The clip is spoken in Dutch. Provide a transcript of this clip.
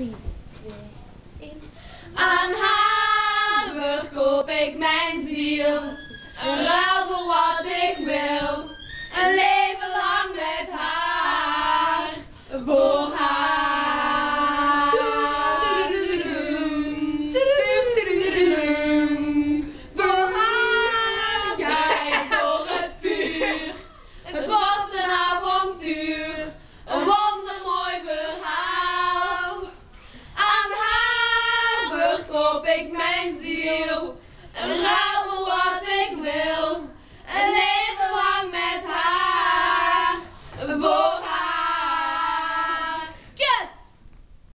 3, 2, 1. Aan haar verkoop ik mijn ziel, een ruil voor wat ik wil. Een leven lang met haar, Aan haar verkoop ik